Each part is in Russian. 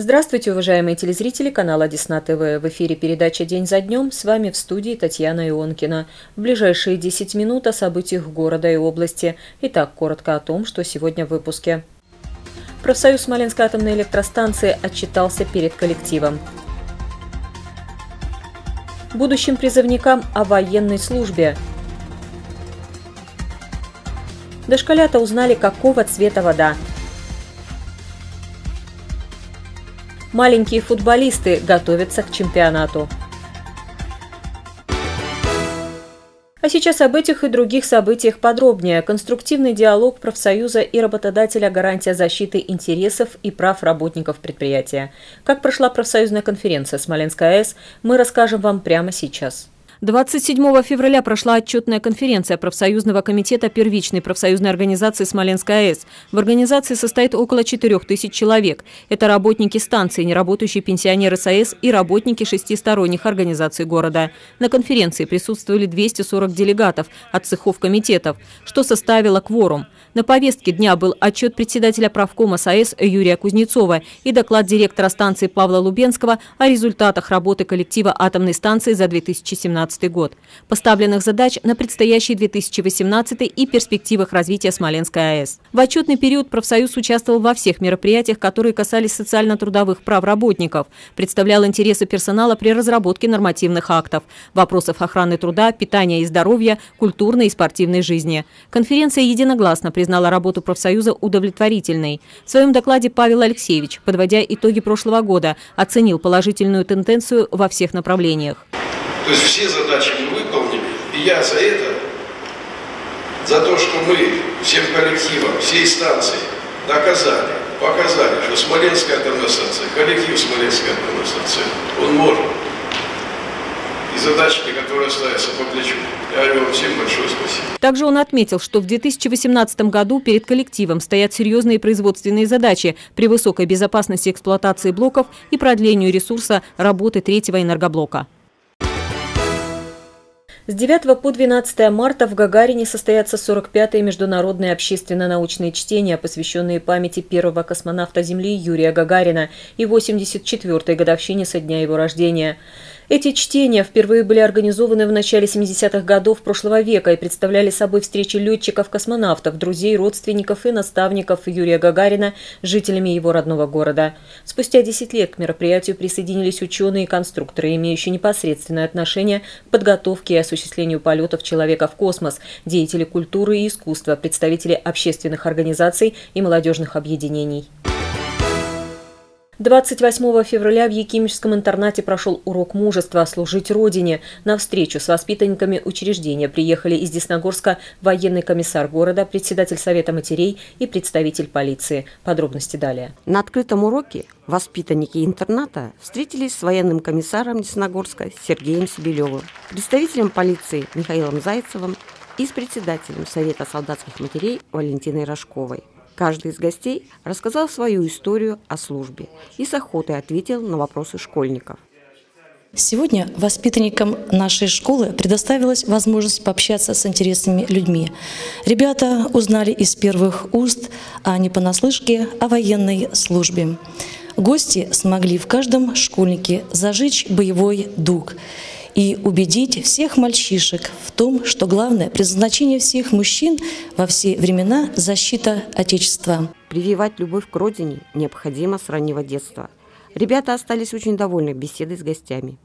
Здравствуйте, уважаемые телезрители канала Десна ТВ. В эфире передача «День за днем». С вами в студии Татьяна Ионкина. В ближайшие 10 минут о событиях города и области. Итак, коротко о том, что сегодня в выпуске. Профсоюз Смоленской атомной электростанции отчитался перед коллективом. Будущим призывникам о военной службе. Дошколята узнали, какого цвета вода – Маленькие футболисты готовятся к чемпионату. А сейчас об этих и других событиях подробнее. Конструктивный диалог профсоюза и работодателя – гарантия защиты интересов и прав работников предприятия. Как прошла профсоюзная конференция Смоленская АЭС, мы расскажем вам прямо сейчас. 27 февраля прошла отчетная конференция профсоюзного комитета первичной профсоюзной организации Смоленская АЭС. В организации состоит около 4 тысяч человек. Это работники станции, неработающие пенсионеры САЭС и работники шести сторонних организаций города. На конференции присутствовали 240 делегатов от цехов комитетов, что составило кворум. На повестке дня был отчет председателя правкома САЭС Юрия Кузнецова и доклад директора станции Павла Лубенского о результатах работы коллектива атомной станции за 2017 2017 год, поставленных задач на предстоящий 2018 и перспективах развития Смоленской АЭС. В отчетный период профсоюз участвовал во всех мероприятиях, которые касались социально-трудовых прав работников, представлял интересы персонала при разработке нормативных актов, вопросов охраны труда, питания и здоровья, культурной и спортивной жизни. Конференция единогласно признала работу профсоюза удовлетворительной. В своем докладе Павел Алексеевич, подводя итоги прошлого года, оценил положительную тенденцию во всех направлениях. То есть все задачи мы выполнили, и я за это, за то, что мы всем коллективам, всей станции доказали, показали, что Смоленская атомная станция, коллектив Смоленской атомной станции, он может. И задачки, которые ставятся по плечу. Я говорю вам всем большое спасибо. Также он отметил, что в 2018 году перед коллективом стоят серьезные производственные задачи при высокой безопасности эксплуатации блоков и продлению ресурса работы третьего энергоблока. С 9 по 12 марта в Гагарине состоятся 45-е международные общественно-научные чтения, посвященные памяти первого космонавта Земли Юрия Гагарина и 84-й годовщине со дня его рождения. Эти чтения впервые были организованы в начале 70-х годов прошлого века и представляли собой встречи летчиков-космонавтов, друзей, родственников и наставников Юрия Гагарина с жителями его родного города. Спустя 10 лет к мероприятию присоединились ученые и конструкторы, имеющие непосредственное отношение к подготовке и осуществлению полетов человека в космос, деятели культуры и искусства, представители общественных организаций и молодежных объединений. 28 февраля в Якимическом интернате прошел урок мужества «Служить Родине». На встречу с воспитанниками учреждения приехали из Десногорска военный комиссар города, председатель Совета матерей и представитель полиции. Подробности далее. На открытом уроке воспитанники интерната встретились с военным комиссаром Десногорска Сергеем Сибелевым, представителем полиции Михаилом Зайцевым и с председателем Совета солдатских матерей Валентиной Рожковой. Каждый из гостей рассказал свою историю о службе и с охотой ответил на вопросы школьников. Сегодня воспитанникам нашей школы предоставилась возможность пообщаться с интересными людьми. Ребята узнали из первых уст, а не понаслышке, о военной службе. Гости смогли в каждом школьнике зажечь боевой дух – и убедить всех мальчишек в том, что главное предназначение всех мужчин во все времена – защита Отечества. Прививать любовь к родине необходимо с раннего детства. Ребята остались очень довольны беседой с гостями.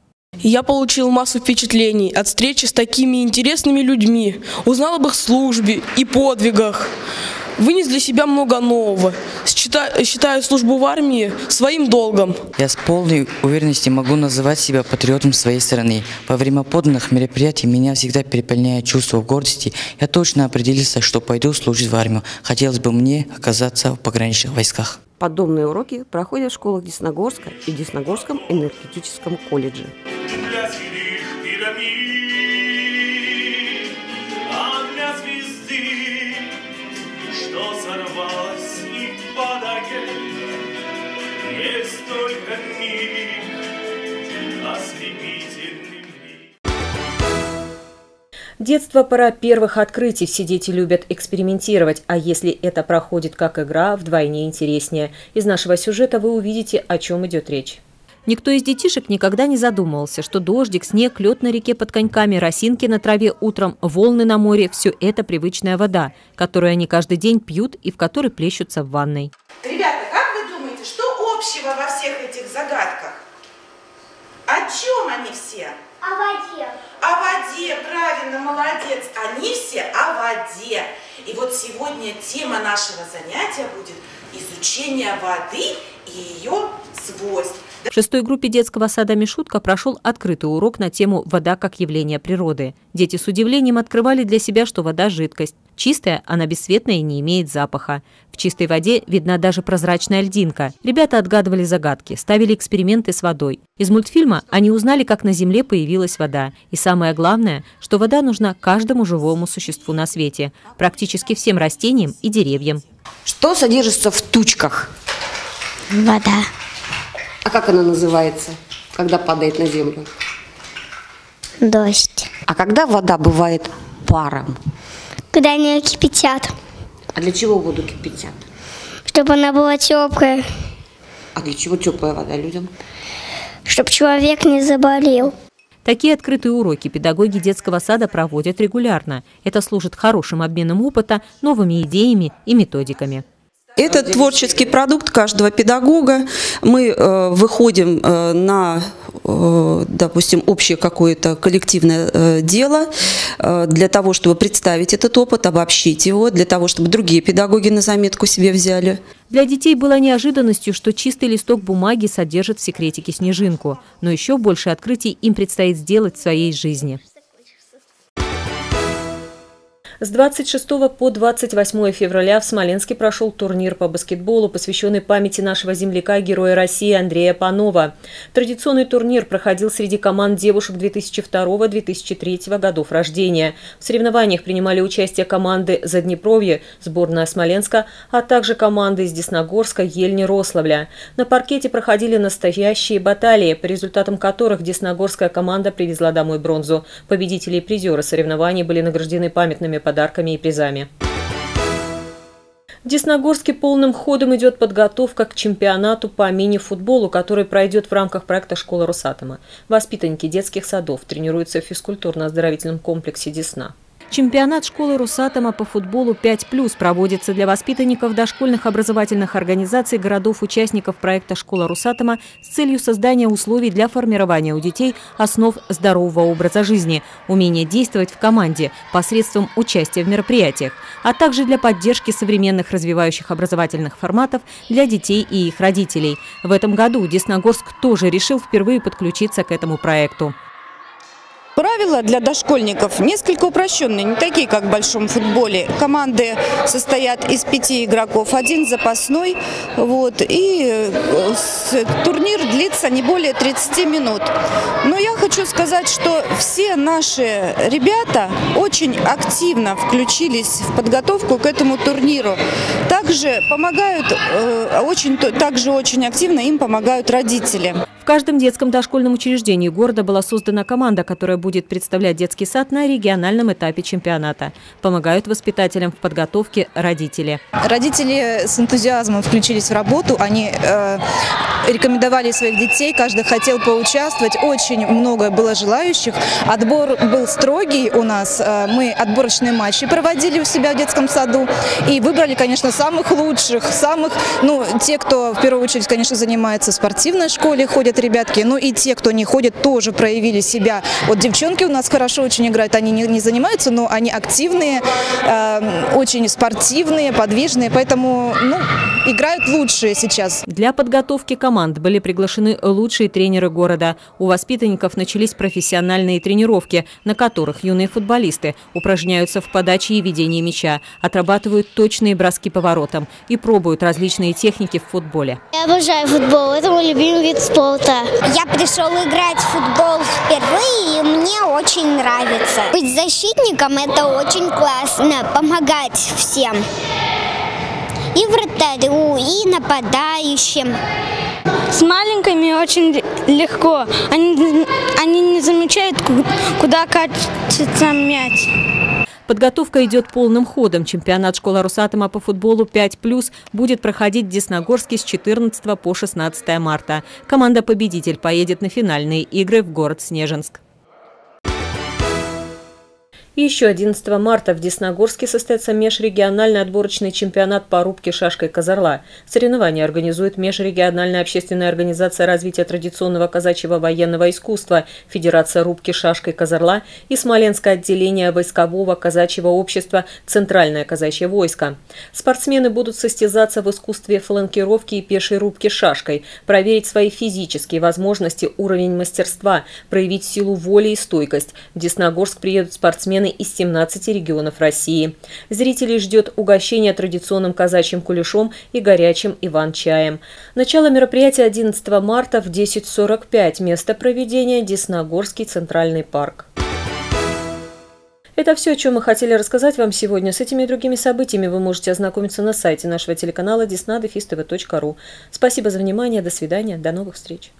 Я получил массу впечатлений от встречи с такими интересными людьми, узнал об их службе и подвигах вынес для себя много нового. Считаю, считаю службу в армии своим долгом. Я с полной уверенностью могу называть себя патриотом своей страны. Во время поданных мероприятий меня всегда переполняет чувство гордости. Я точно определился, что пойду служить в армию. Хотелось бы мне оказаться в пограничных войсках. Подобные уроки проходят в школах Десногорска и Десногорском энергетическом колледже. Детство пора первых открытий, все дети любят экспериментировать, а если это проходит как игра, вдвойне интереснее. Из нашего сюжета вы увидите, о чем идет речь. Никто из детишек никогда не задумывался, что дождик, снег, лед на реке под коньками, росинки на траве утром, волны на море – все это привычная вода, которую они каждый день пьют и в которой плещутся в ванной. Ребята, как вы думаете, что общего во всех этих загадках? О чем они все? О воде. О воде, правильно, молодец. Они все о воде. И вот сегодня тема нашего занятия будет изучение воды и ее свойств. В шестой группе детского сада «Мишутка» прошел открытый урок на тему «Вода как явление природы». Дети с удивлением открывали для себя, что вода – жидкость. Чистая, она бесцветная и не имеет запаха. В чистой воде видна даже прозрачная льдинка. Ребята отгадывали загадки, ставили эксперименты с водой. Из мультфильма они узнали, как на Земле появилась вода. И самое главное, что вода нужна каждому живому существу на свете, практически всем растениям и деревьям. Что содержится в тучках? Вода. А как она называется, когда падает на землю? Дождь. А когда вода бывает паром? Когда они кипятят, А для чего воду кипятят? чтобы она была теплая, А для чего теплая вода людям? чтобы человек не заболел. Такие открытые уроки педагоги детского сада проводят регулярно. Это служит хорошим обменом опыта, новыми идеями и методиками. Это творческий продукт каждого педагога. Мы э, выходим э, на, э, допустим, общее какое-то коллективное э, дело э, для того, чтобы представить этот опыт, обобщить его, для того, чтобы другие педагоги на заметку себе взяли. Для детей было неожиданностью, что чистый листок бумаги содержит в секретике снежинку. Но еще больше открытий им предстоит сделать в своей жизни. С 26 по 28 февраля в Смоленске прошел турнир по баскетболу, посвященный памяти нашего земляка, героя России Андрея Панова. Традиционный турнир проходил среди команд девушек 2002-2003 годов рождения. В соревнованиях принимали участие команды Заднепровье, сборная Смоленска, а также команды из Десногорска, Ельни, Рославля. На паркете проходили настоящие баталии, по результатам которых десногорская команда привезла домой бронзу. Победители и призеры соревнований были награждены памятными подарками и призами. В Десногорске полным ходом идет подготовка к чемпионату по мини-футболу, который пройдет в рамках проекта «Школа Росатома». Воспитанники детских садов тренируются в физкультурно-оздоровительном комплексе «Десна». Чемпионат школы Русатома по футболу 5+, проводится для воспитанников дошкольных образовательных организаций городов-участников проекта «Школа Русатома» с целью создания условий для формирования у детей основ здорового образа жизни, умения действовать в команде посредством участия в мероприятиях, а также для поддержки современных развивающих образовательных форматов для детей и их родителей. В этом году Десногорск тоже решил впервые подключиться к этому проекту. Правила для дошкольников несколько упрощенные, не такие, как в большом футболе. Команды состоят из пяти игроков, один запасной, вот, и э, турнир длится не более 30 минут. Но я хочу сказать, что все наши ребята очень активно включились в подготовку к этому турниру. Также помогают, э, очень, также очень активно им помогают родители. В каждом детском дошкольном учреждении города была создана команда, которая будет представлять детский сад на региональном этапе чемпионата. Помогают воспитателям в подготовке родители. Родители с энтузиазмом включились в работу, они э, рекомендовали своих детей, каждый хотел поучаствовать, очень много было желающих. Отбор был строгий у нас, э, мы отборочные матчи проводили у себя в детском саду и выбрали, конечно, самых лучших, самых, ну, те, кто в первую очередь, конечно, занимается в спортивной школе, ходят ребятки, ну и те, кто не ходит, тоже проявили себя. Вот девчонки у нас хорошо очень играют, они не, не занимаются, но они активные, э, очень спортивные, подвижные, поэтому, ну, играют лучшие сейчас. Для подготовки команд были приглашены лучшие тренеры города. У воспитанников начались профессиональные тренировки, на которых юные футболисты упражняются в подаче и ведении мяча, отрабатывают точные броски по воротам и пробуют различные техники в футболе. Я обожаю футбол, это мой любимый вид спорта. Я пришел играть в футбол впервые, и мне очень нравится. Быть защитником – это очень классно, помогать всем. И вратарю, и нападающим. С маленькими очень легко. Они, они не замечают, куда катится мяч. Подготовка идет полным ходом. Чемпионат школы Русатома по футболу 5+, будет проходить в Десногорске с 14 по 16 марта. Команда-победитель поедет на финальные игры в город Снежинск. И еще 11 марта в Десногорске состоится межрегиональный отборочный чемпионат по рубке шашкой Казарла. Соревнования организует межрегиональная общественная организация развития традиционного казачьего военного искусства Федерация рубки шашкой Казарла и Смоленское отделение войскового казачьего общества Центральное казачье войско. Спортсмены будут состязаться в искусстве фланкировки и пешей рубки шашкой, проверить свои физические возможности, уровень мастерства, проявить силу воли и стойкость. В Десногорск приедут спортсмены спортсмены из 17 регионов России. Зрителей ждет угощение традиционным казачьим кулешом и горячим иван-чаем. Начало мероприятия 11 марта в 10.45. Место проведения – Десногорский центральный парк. Это все, о чем мы хотели рассказать вам сегодня. С этими и другими событиями вы можете ознакомиться на сайте нашего телеканала disnadefistv.ru. Спасибо за внимание, до свидания, до новых встреч.